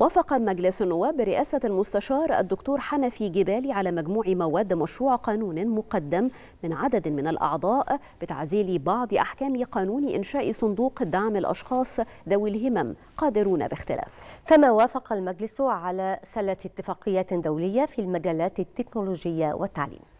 وافق مجلس النواب برئاسة المستشار الدكتور حنفي جبالي على مجموع مواد مشروع قانون مقدم من عدد من الأعضاء بتعديل بعض أحكام قانون إنشاء صندوق دعم الأشخاص ذوي الهمم قادرون باختلاف. كما وافق المجلس على ثلاث اتفاقيات دولية في المجالات التكنولوجية والتعليم.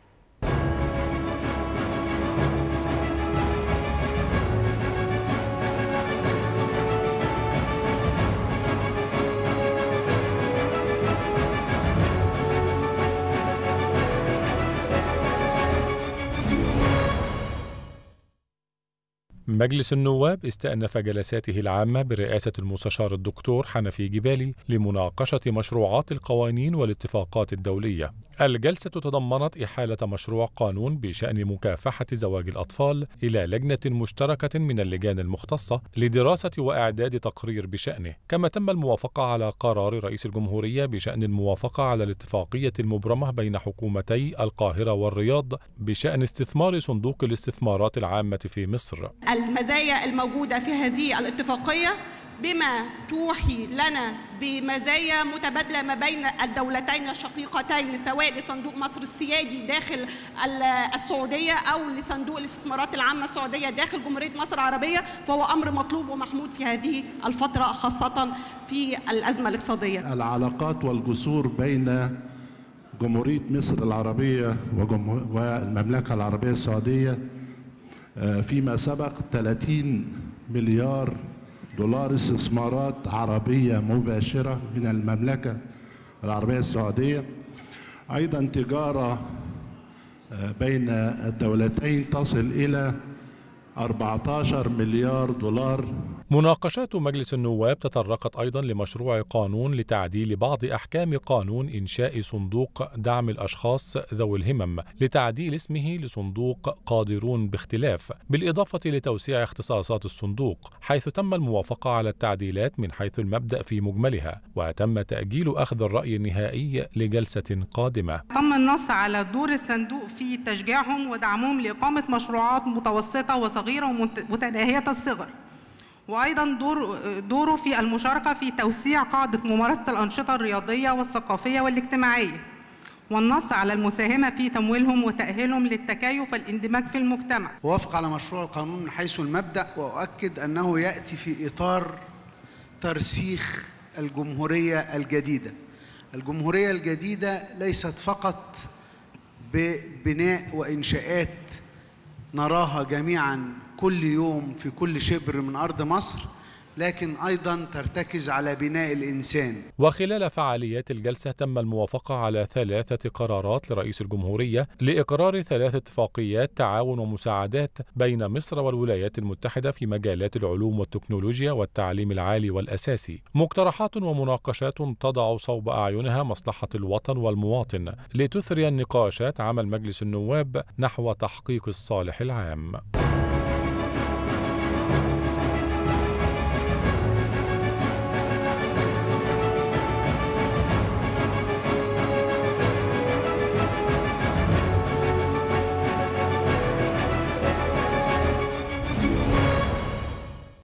مجلس النواب استأنف جلساته العامة برئاسة المستشار الدكتور حنفي جبالي لمناقشة مشروعات القوانين والاتفاقات الدولية. الجلسة تضمنت إحالة مشروع قانون بشأن مكافحة زواج الأطفال إلى لجنة مشتركة من اللجان المختصة لدراسة وإعداد تقرير بشأنه، كما تم الموافقة على قرار رئيس الجمهورية بشأن الموافقة على الاتفاقية المبرمة بين حكومتي القاهرة والرياض بشأن استثمار صندوق الاستثمارات العامة في مصر. المزايا الموجودة في هذه الاتفاقية بما توحي لنا بمزايا متبادلة ما بين الدولتين الشقيقتين سواء لصندوق مصر السيادي داخل السعودية أو لصندوق الاستثمارات العامة السعودية داخل جمهورية مصر العربية فهو أمر مطلوب ومحمود في هذه الفترة خاصة في الأزمة الاقتصادية. العلاقات والجسور بين جمهورية مصر العربية والمملكة العربية السعودية فيما سبق 30 مليار دولار استثمارات عربية مباشرة من المملكة العربية السعودية. أيضا تجارة بين الدولتين تصل إلى 14 مليار دولار مناقشات مجلس النواب تطرقت أيضا لمشروع قانون لتعديل بعض أحكام قانون إنشاء صندوق دعم الأشخاص ذوي الهمم لتعديل اسمه لصندوق قادرون باختلاف بالإضافة لتوسيع اختصاصات الصندوق حيث تم الموافقة على التعديلات من حيث المبدأ في مجملها وتم تأجيل أخذ الرأي النهائي لجلسة قادمة. تم النص على دور الصندوق في تشجيعهم ودعمهم لإقامة مشروعات متوسطة وصغيرة ومتناهية الصغر. وأيضا دور دوره في المشاركة في توسيع قاعدة ممارسة الأنشطة الرياضية والثقافية والاجتماعية والنص على المساهمة في تمويلهم وتأهيلهم للتكيف والاندماج في المجتمع. وافق على مشروع القانون من حيث المبدأ وأؤكد أنه يأتي في إطار ترسيخ الجمهورية الجديدة. الجمهورية الجديدة ليست فقط ببناء وإنشاءات نراها جميعا كل يوم في كل شبر من أرض مصر. لكن أيضا ترتكز على بناء الإنسان. وخلال فعاليات الجلسة تم الموافقة على ثلاثة قرارات لرئيس الجمهورية لإقرار ثلاث اتفاقيات تعاون ومساعدات بين مصر والولايات المتحدة في مجالات العلوم والتكنولوجيا والتعليم العالي والأساسي. مقترحات ومناقشات تضع صوب أعينها مصلحة الوطن والمواطن لتثري النقاشات عمل مجلس النواب نحو تحقيق الصالح العام.